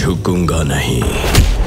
झुकूँगा नहीं।